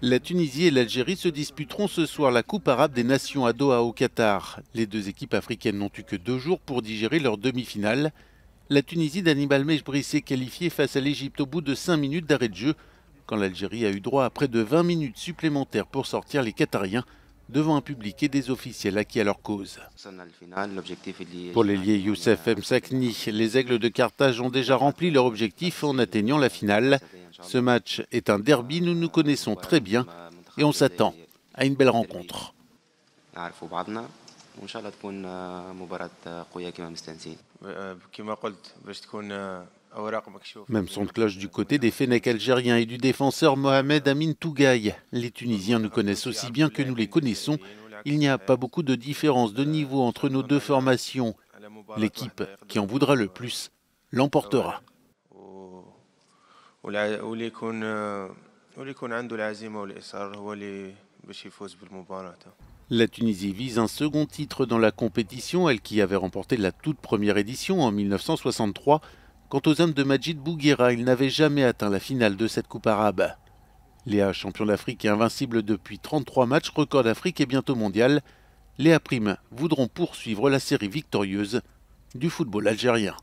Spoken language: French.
La Tunisie et l'Algérie se disputeront ce soir la Coupe arabe des nations à Doha au Qatar. Les deux équipes africaines n'ont eu que deux jours pour digérer leur demi-finale. La Tunisie d'Anibal Mejbri s'est qualifiée face à l'Égypte au bout de 5 minutes d'arrêt de jeu, quand l'Algérie a eu droit à près de 20 minutes supplémentaires pour sortir les Qatariens devant un public et des officiels acquis à leur cause. Pour l'ailier Youssef Msakni, les Aigles de Carthage ont déjà rempli leur objectif en atteignant la finale. Ce match est un derby, nous nous connaissons très bien et on s'attend à une belle rencontre. Même son de cloche du côté des Fennecs algériens et du défenseur Mohamed Amin Tougaï. Les Tunisiens nous connaissent aussi bien que nous les connaissons. Il n'y a pas beaucoup de différence de niveau entre nos deux formations. L'équipe qui en voudra le plus l'emportera. La Tunisie vise un second titre dans la compétition, elle qui avait remporté la toute première édition en 1963. Quant aux hommes de Majid Bouguera, ils n'avaient jamais atteint la finale de cette Coupe arabe. Léa, champion d'Afrique et invincible depuis 33 matchs, record d'Afrique et bientôt mondial, Léa Prime voudront poursuivre la série victorieuse du football algérien.